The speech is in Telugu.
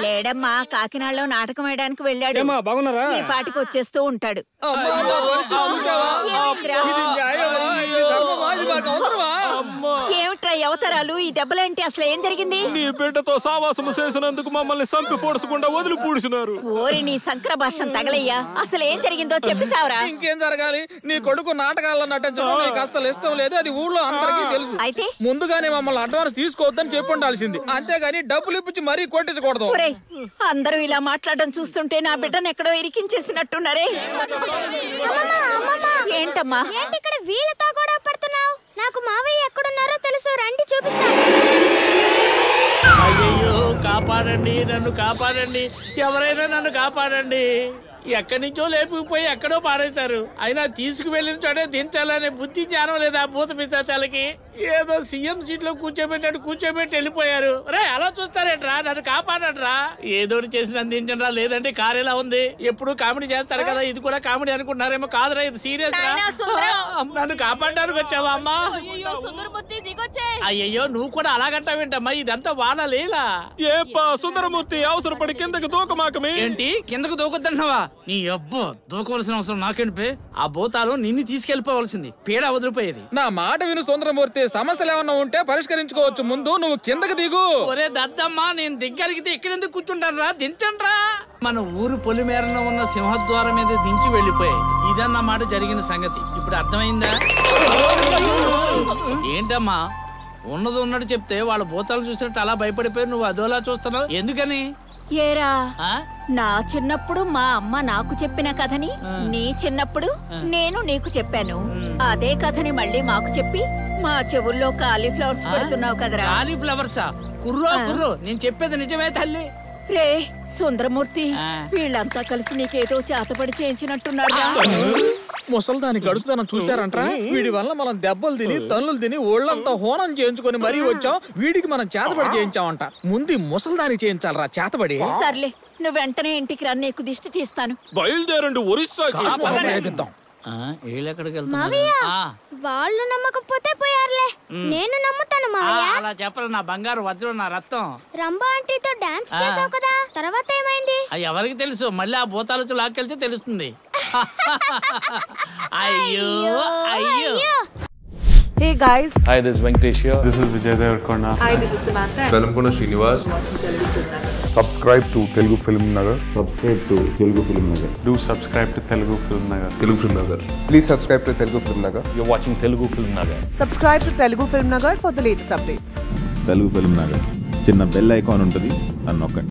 లేడమ్మా. కాకినాడలో నాటకం వేయడానికి వెళ్ళాడు బాగున్నారా? ఈ పాటికి వచ్చేస్తూ ఉంటాడు. అవతరాలు ఈ దెబ్బలేంటి అసలు ఏం జరిగింది? నీ బిడ్డతో సావాసము చేసినందుకు మమ్మల్ని సంపి పొడుచుకుండా వదిలి పూడిసినారు ఓరి నీ సంక్ర భాషం తగలయ్యా. అసలు ఏం జరిగిందో చెప్పి చావరా. ఇంకేం జరగాలి? నీ కొడుకు నాటకాల్లో నటించడం నీకు అస్సలు ఇష్టం లేదు. అది ఊళ్ళో అందరికీ తెలుసు. అయితే? ముందుగానే మమ్మల్ని అడ్వాన్స్ తీసుకోవద్దని చెప్పి ఉండాల్సింది అంతేగాని డబ్బులు ఇప్పించి మరీ కొట్టించకూడదు. అందరూ ఇలా మాట్లాడడం చూస్తుంటే నా బిడ్డను ఎక్కడో ఇరికించేసినట్టున్నారే. ఏంటమ్మా? ఏంటి ఇక్కడ వీళ్ళతో కూడా పడుతున్నావు నాకు మావయ్య ఎక్కడున్నారో తెలుసు రండి చూపిస్తాను అయ్యయ్యో కాపాడండి నన్ను కాపాడండి. ఎవరైనా నన్ను కాపాడండి. ఎక్కడి నుంచో లేపుకుపోయి ఎక్కడో పాడేశారు అయినా తీసుకువెళ్ళిన చోటే దించాలనే బుద్ధి జ్ఞానం లేదా భూత పిశాచాలకి? ఏదో సీఎం సీట్లో కూర్చోబెట్టాడు కూర్చోబెట్టి వెళ్ళిపోయారు. రే అలా చూస్తారేట్రా? నన్ను కాపాడట్రా? ఏదో ఒకటి చేసి నన్ను దించండిరా లేదంటే కారు ఎలా ఉంది. ఎప్పుడు కామెడీ చేస్తాడు కదా ఇది కూడా కామెడీ అనుకుంటున్నారేమో కాదురా ఇది సీరియస్. నన్ను కాపాడడానికి వచ్చావా అమ్మా? అయ్యయ్యో నువ్వు కూడా అలాగంటావేంటమ్మా? ఇదంతా వాళ్ళ లేలా. ఏప్పా సుందరమూర్తి అవసరపడి కిందకి దూకమాకమి ఏంటి? కిందకు దూకొద్దన్నావా నీ అబ్బో దూకవలసిన అవసరం నాకేంటి? ఆ భూతాలు నిన్ను తీసుకెళ్ళిపోవలసింది పీడ వదిలిపోయేది. నా మాట విను సుందరమూర్తి. సమస్యలు ఏమన్నా ఉంటే పరిష్కరించుకోవచ్చు. ముందు నువ్వు కిందకి దిగు. ఒరే దద్దమ్మా నేను దిగ్గలిగితే ఎక్కడెందుకు కూర్చుంటాను రా దించండ్రా. మన ఊరు పొలిమేరలో ఉన్న సింహద్వారం మీద దించి వెళ్ళిపోయాయి. ఇదన్నమాట జరిగిన సంగతి. ఇప్పుడు అర్థమైందా? ఏంటమ్మా? ఉన్నది ఉన్నట్టు చెప్తే వాళ్ళ భూతాలు చూసినట్టు అలా భయపడిపోయి నువ్వు అదోలా చూస్తున్నావు? ఎందుకని? ఏరా? నా చిన్నప్పుడు మా అమ్మ నాకు చెప్పిన కథని నీ చిన్నప్పుడు నేను నీకు చెప్పాను. అదే కథని మళ్ళీ మాకు చెప్పి మా చెవుల్లో కాలీఫ్లవర్స్ పెడుతున్నావు కదరా. కాలీఫ్లవర్సా? కుర్రో కుర్రో నేను చెప్పేది నిజమే తల్లి. రే సుందరమూర్తి. వీళ్ళంతా కలిసి నీకేదో చేతపడి చేయించినట్టున్నారా ముసల్దాని గడుచుదనం చూశారంట్రా? వీడి వల్ల మనం దెబ్బలు తిని తన్నులు తిని ఒళ్ళంతా హోనం చేయించుకొని మరీ వచ్చాం. వీడికి మనం చేతబడి చేయించామంట. ముందు ముసల్దాని చేయించాలరా చేతబడి. సర్లే నువ్వు వెంటనే ఇంటికి రా నీకు దిష్టి తీస్తాను. బయలుదేరండి ఒరిస్సాకి ప్రయోగిద్దాం వీళ్ళు ఎక్కడికి మావయ్య వెళ్తున్నారు వాళ్ళు నమ్మకపోతే పోయారులే. నేను నమ్ముతాను మావయ్య. అలా చెప్పరు నా బంగారు వజ్రం నా రక్తం రంభా ఆంటీతో డాన్స్ చేసావు కదా తర్వాత ఏమైంది? ఎవరికి తెలుసు మళ్ళీ ఆ భూతాలు లాక్కెళ్తే తెలుస్తుంది. అయ్యో అయ్యో Hey guys, Hi, this is Venkatesh here. This is Vijay Devarkonda. hi, this is Samantha. Velankonda Srinivas subscribe to Telugu Film Nagar subscribe to Telugu Film Nagar Do subscribe to Telugu Film Nagar. Telugu Film Nagar please subscribe to Telugu Film Nagar You're watching Telugu Film Nagar. Subscribe to Telugu Film Nagar for the latest updates. Telugu Film Nagar చిన్న బెల్ ఐకాన్ ఉంటుంది అని నొక్కండి